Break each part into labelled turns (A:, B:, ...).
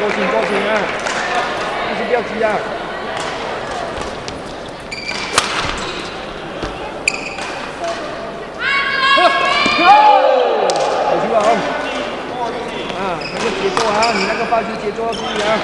A: 抓紧抓紧啊！但是不要急啊！好球啊！啊，那个节奏啊，你那个发球节奏要注意啊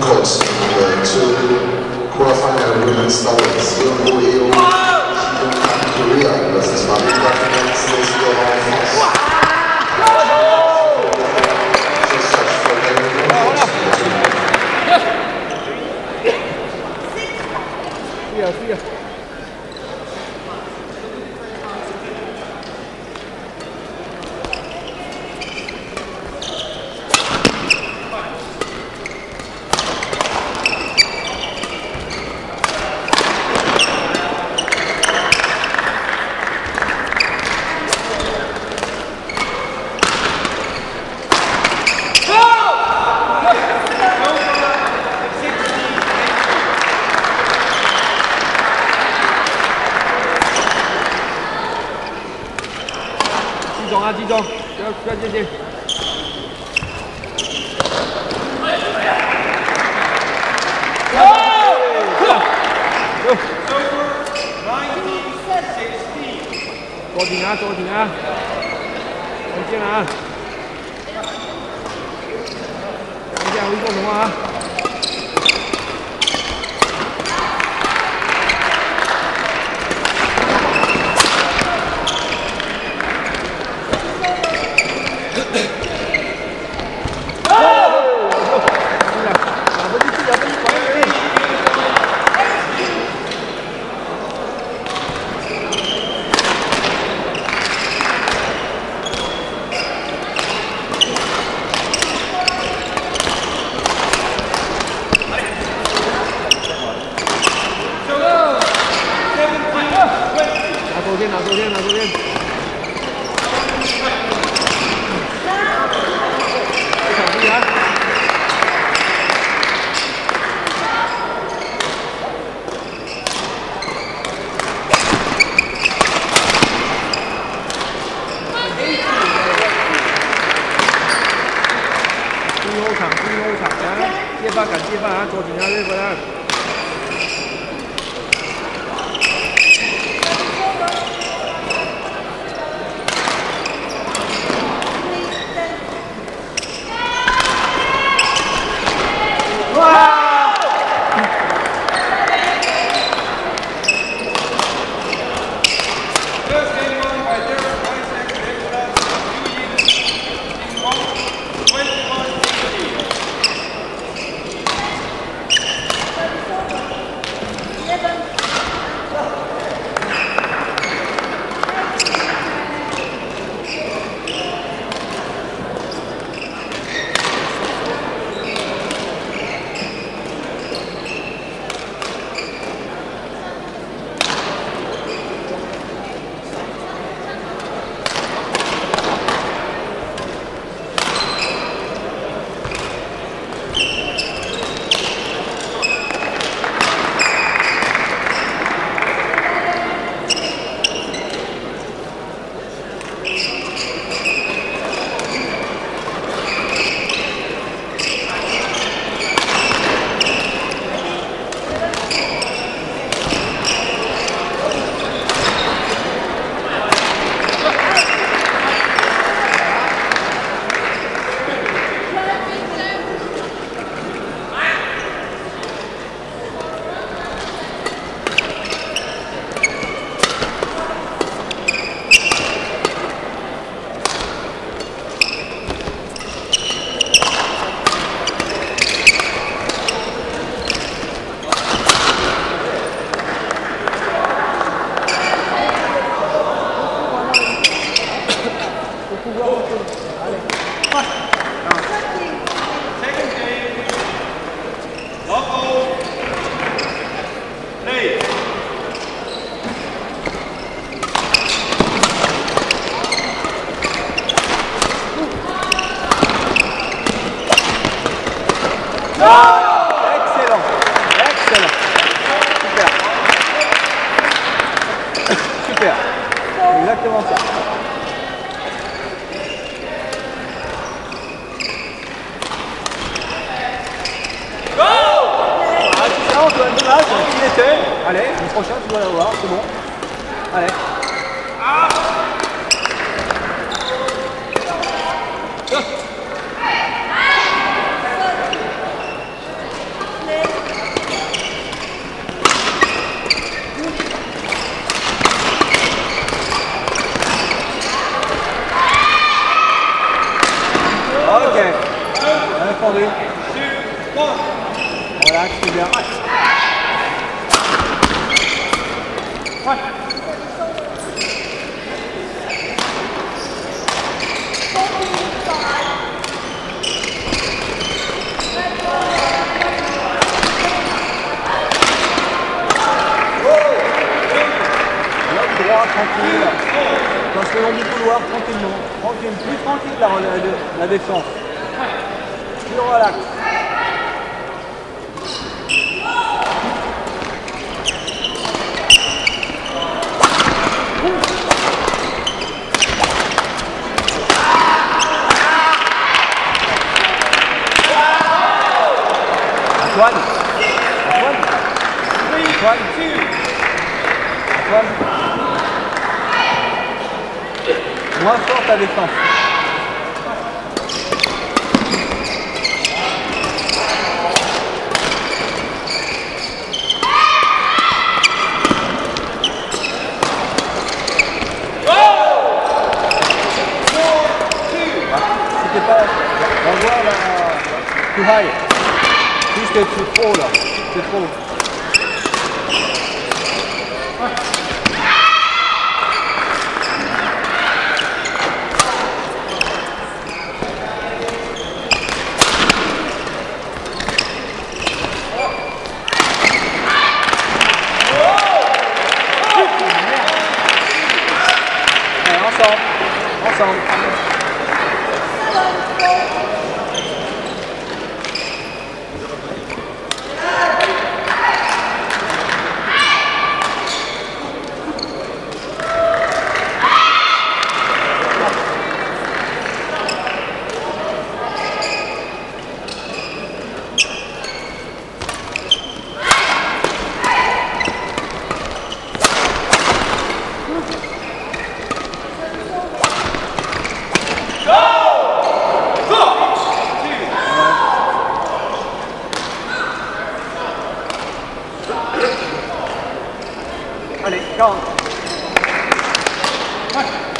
B: coach uh, quarterfinal women's standards. Korea versus
A: America, United States, Yeah. 中啊，集中，不要不要接近。捉紧啊，捉紧啊！再见了啊！等一下，我做什么啊？场，中后场啊！接发赶接发啊！抓紧啊，这个啊！C'est bon. Allez. Ok. Répondu. Relax, c'est bien. Tranquillement. Tranquille, plus tranquille la, la, la défense. Plus relax. Antoine Antoine Antoine Antoine Moins fort ta défense. High. Que c'est trop là. C'est trop. Allez, 40.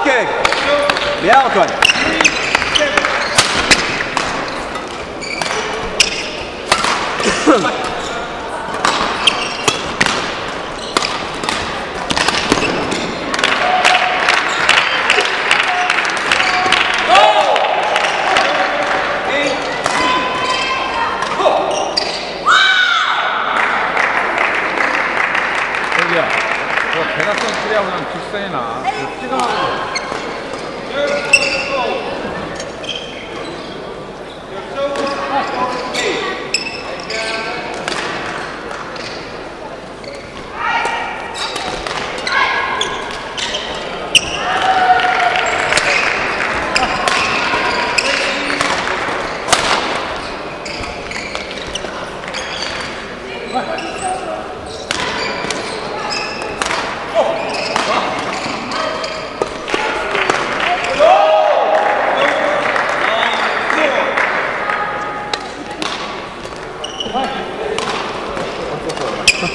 A: Ok. Bien
C: C'est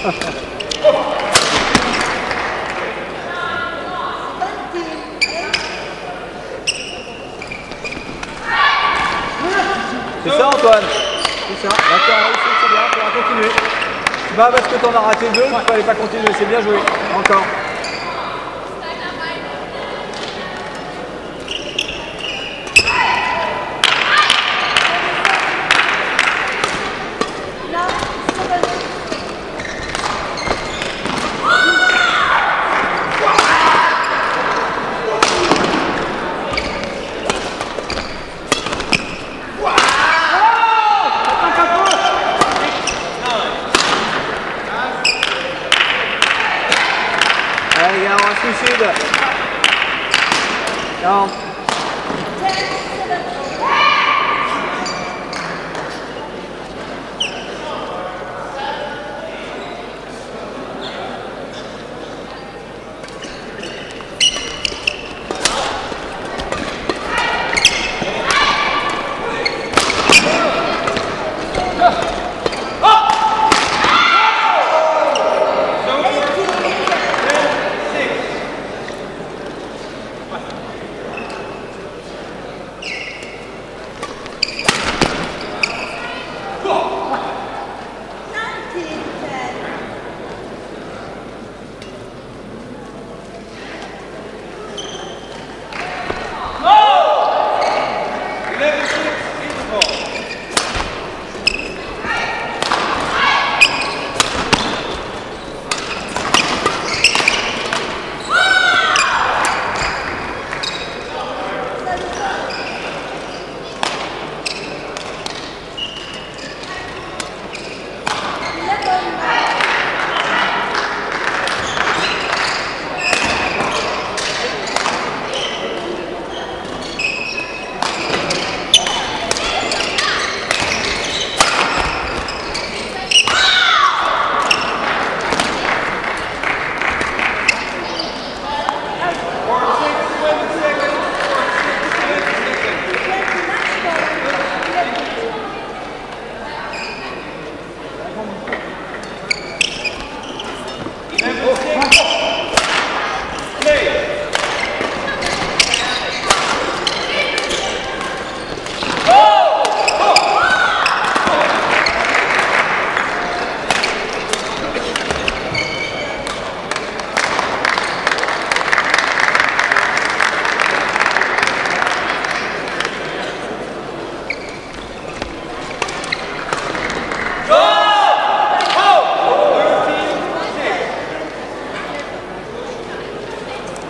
C: ça Antoine C'est ça. Réussi, c'est bien, on va continuer.
A: Bah parce que t'en as raté deux, il fallait pas continuer, c'est bien joué. Encore.